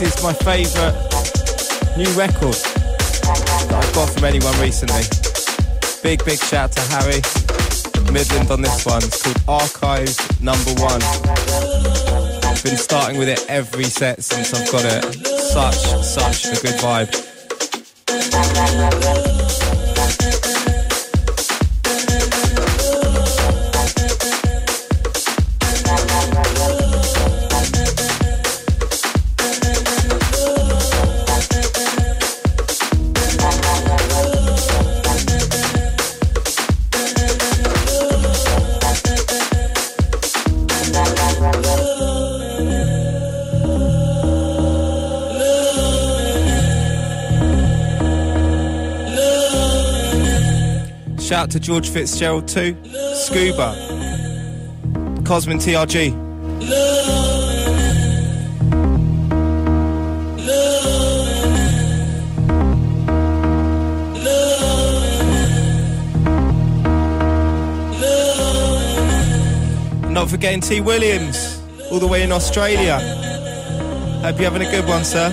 This is my favourite new record that I've got from anyone recently. Big, big shout to Harry Midland on this one. It's called Archives Number One. I've been starting with it every set since I've got it. Such, such a good vibe. Shout to George Fitzgerald too. Scuba. Cosmin TRG. Not forgetting T. Williams, all the way in Australia. Hope you're having a good one, sir.